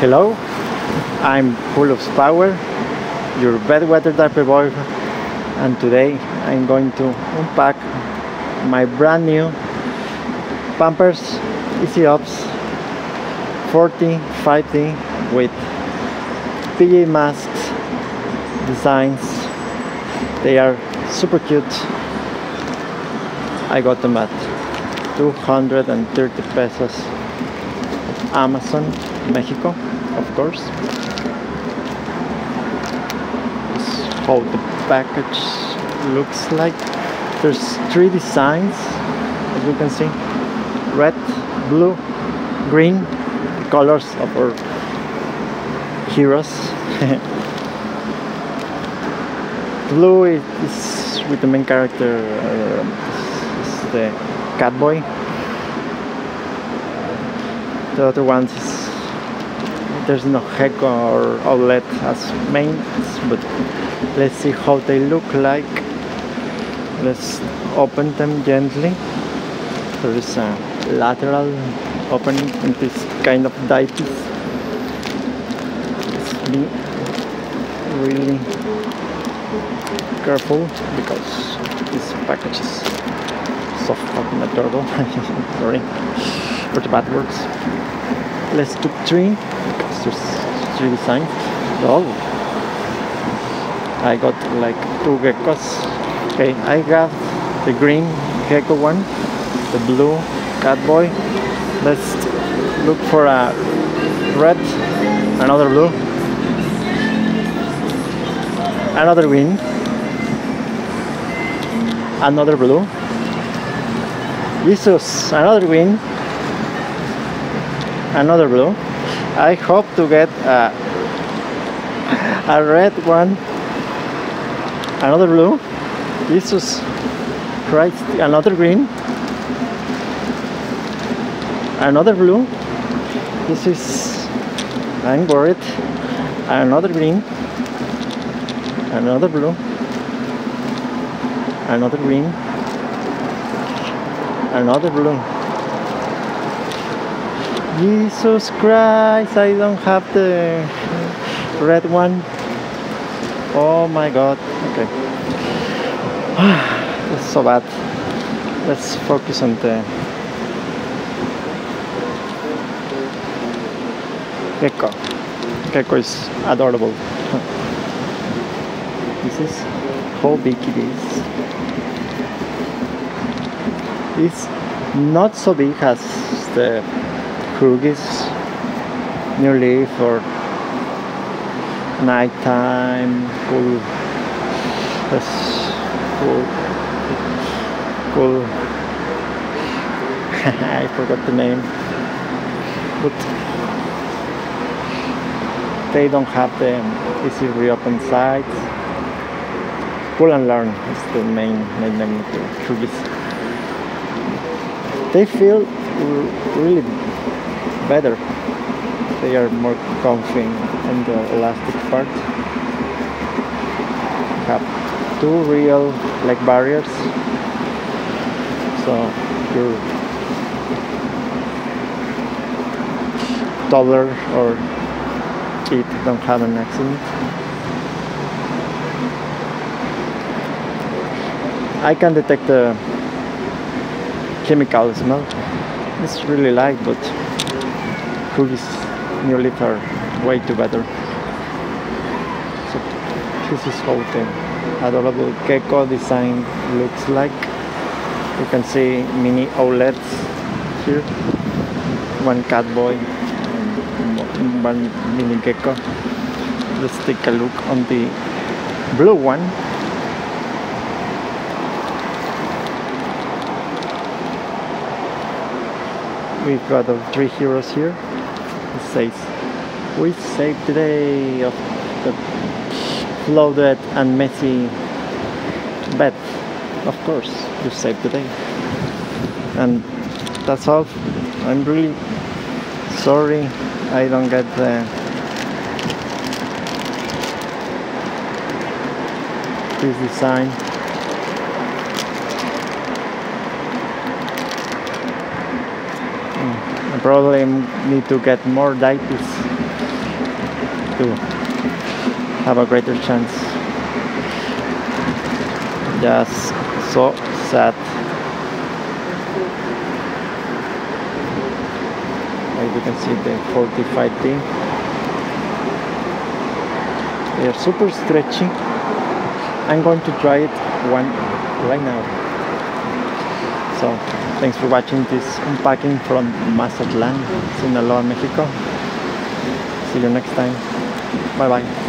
Hello, I'm full of power, your bedwetter diaper boy, and today I'm going to unpack my brand new Pampers Easy Ups 4T 5T with PJ Masks designs. They are super cute. I got them at 230 pesos. Amazon, Mexico, of course. This is how the package looks like. There's three designs, as you can see. Red, blue, green, the colors of our heroes. blue is with the main character, uh, is the Catboy the other ones is there's no Gecko or Owlette as mains but let's see how they look like. Let's open them gently. There is a lateral opening in this kind of die piece let's be really careful because this package is so fucking adorable. Sorry for the bad words. Let's do three three designs oh. I got like two geckos. Okay I got the green gecko one the blue cat boy. let's look for a red another blue. Another green. Another blue. Jesus another green. Another blue I hope to get a, a red one. Another blue. Jesus Christ another green. Another blue. This is I'm worried. Another green. Another blue. Another green. Another blue Jesus Christ, I don't have the red one. Oh my god. Okay. That's so bad. Let's focus on the gecko. Gecko is adorable. This is how big it is. It's not so big as the New leaf for nighttime cool. Cool. Cool. I forgot the name. But they don't have the easy reopen sites. Pull and learn is the main, main name of the they feel really better. They are more comfy in the elastic part. Have two real leg barriers. So you're taller or kid don't have an accident. I can detect the chemical smell. It's really light but Huggies new leaf are way too better. So this is how the adorable gecko design looks like. You can see mini Owlettes here. One cat boy and one mini gecko. Let's take a look on the blue one. We've got the three heroes here says we saved the day of the flooded and messy bed. Of course you saved the day. And that's all. I'm really sorry I don't get the this design probably need to get more diapers to have a greater chance. Just so sad. Like you can see the 45 team. They are super stretchy. I'm going to try it one right now. So thanks for watching this unpacking from Mazatlan, Sinaloa, Mexico. See you next time. Bye bye.